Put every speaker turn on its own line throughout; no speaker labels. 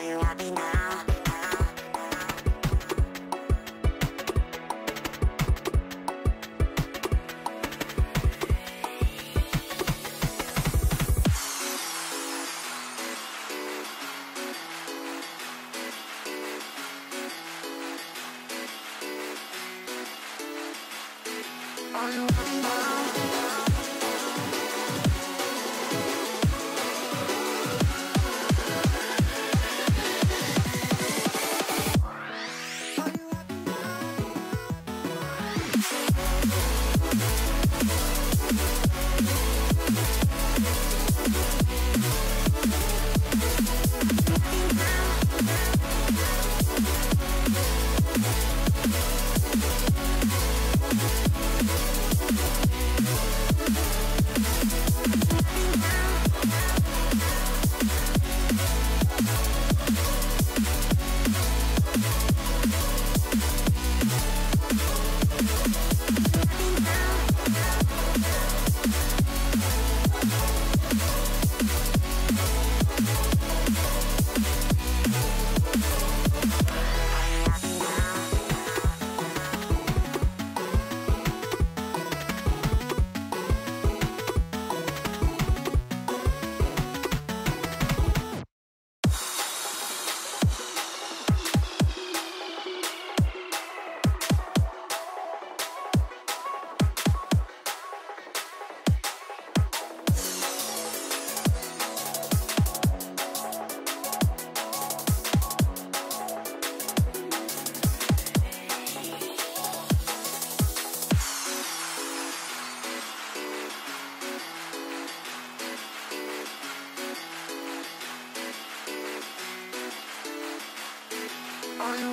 Are you happy now? Are you?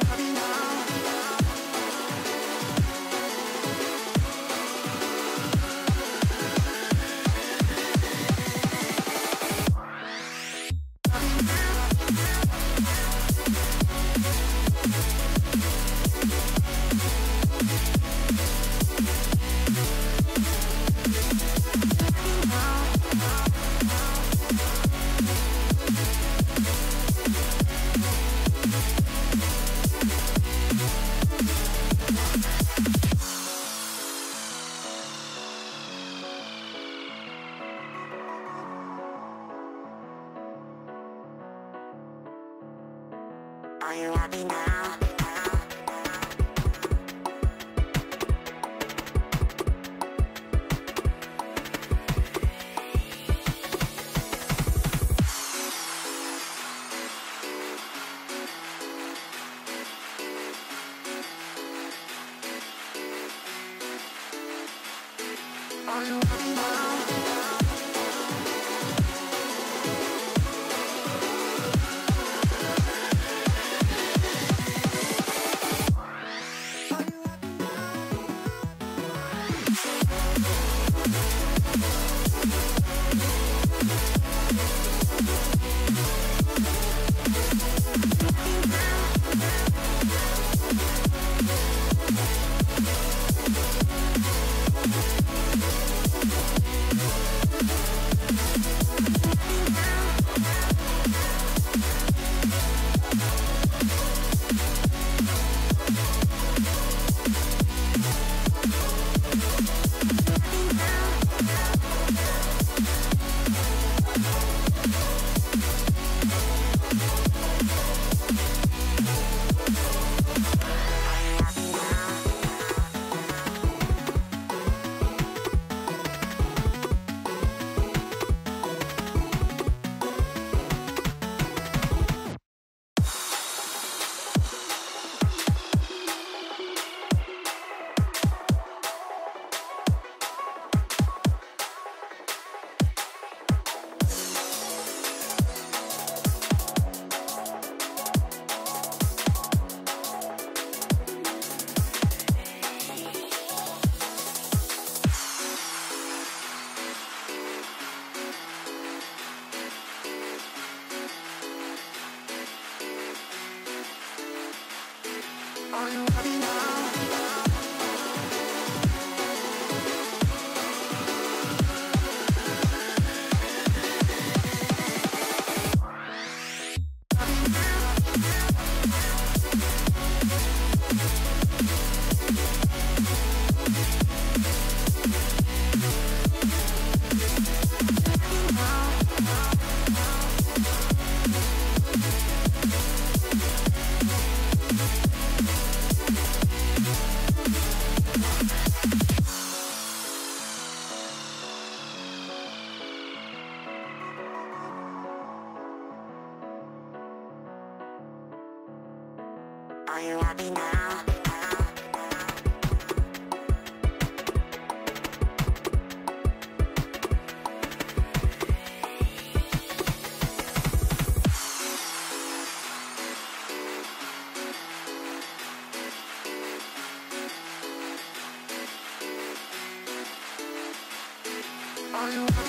Bye. Are you happy now? Are you happy now? Are you happy now? Are you